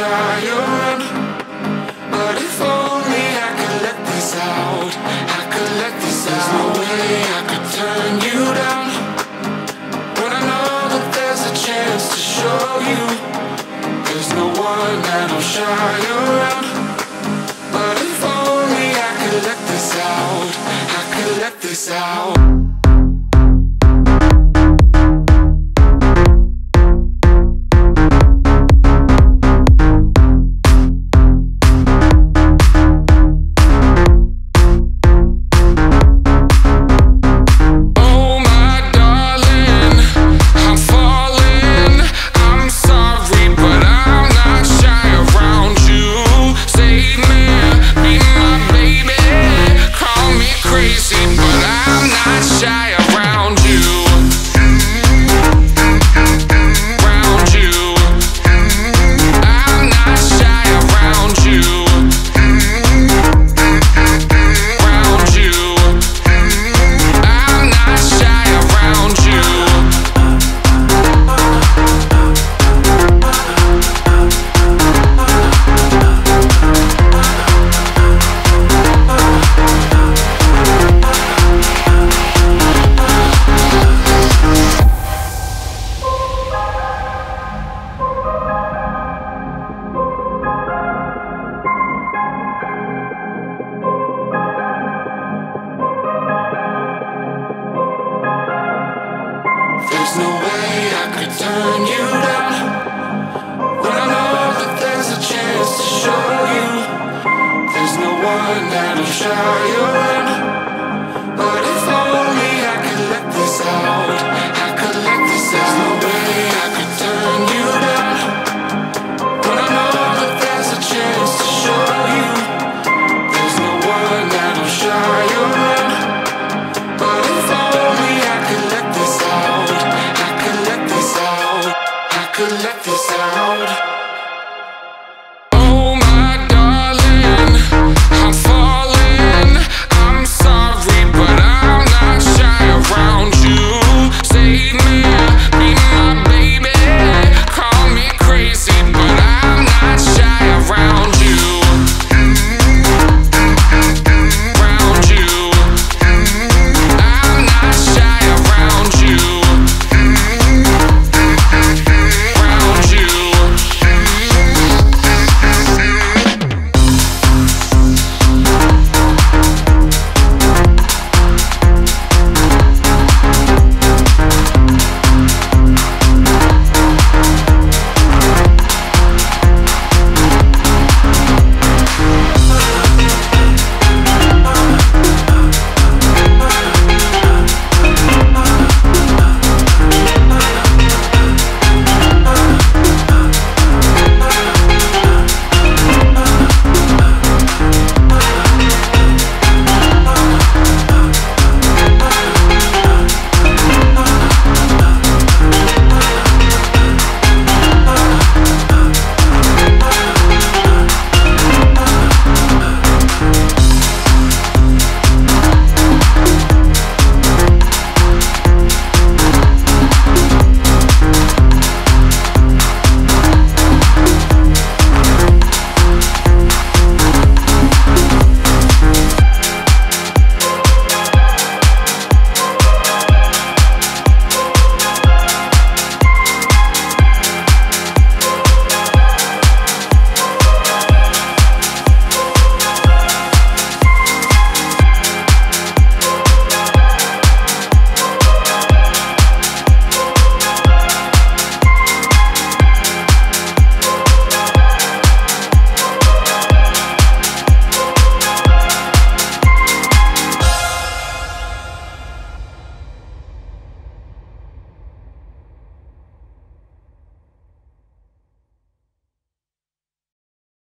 shy around. But if only I could let this out, I could let this out. There's no way I could turn you down. But I know that there's a chance to show you, there's no one that I'm shy around. But if only I could let this out, I could let this out. Turn you